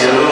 Two.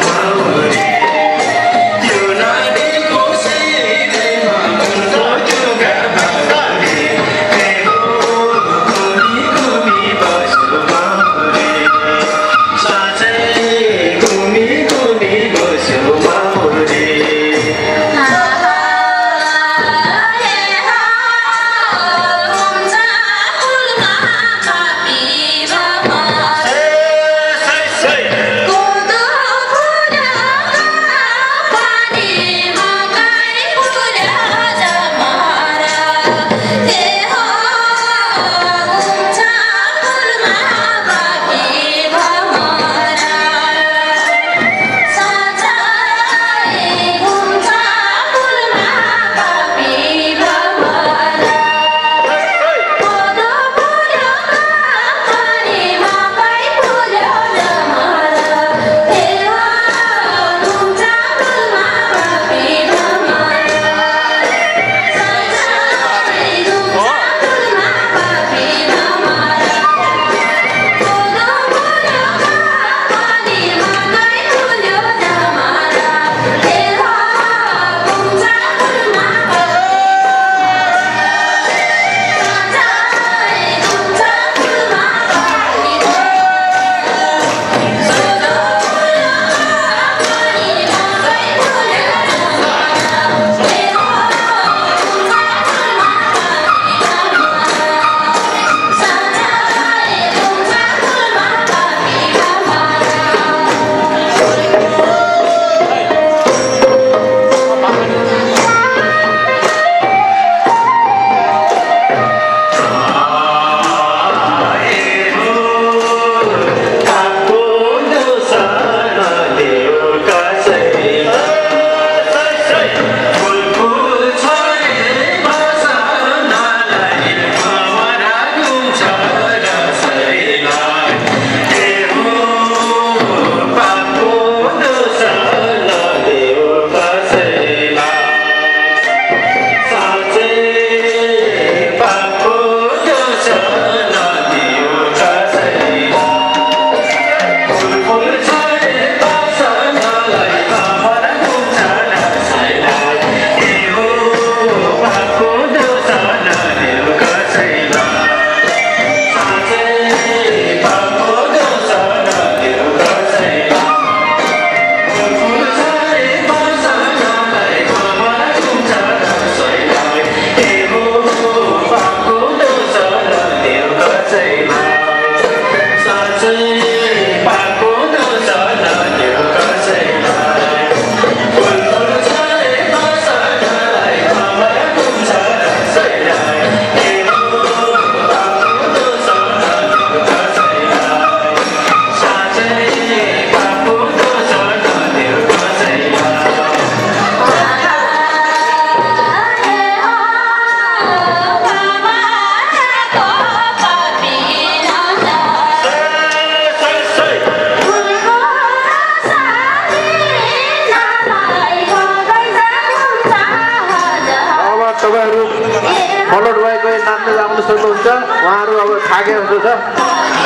सक्नुहुन्छ उहाँहरू अब थाकेको जस्तो छ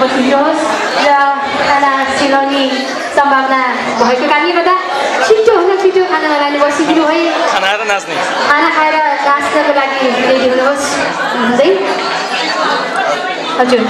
भएको थियो र खाना सेलाउने सम्भावना भएको कारणले गर्दा छिटोभन्दा छिटो खानामा लाग्नुपर्छ सिक्नु है खाना खाएर नाच्ने खाना खाएर नाच्नको लागि रेडी हुनुहोस् है हजुर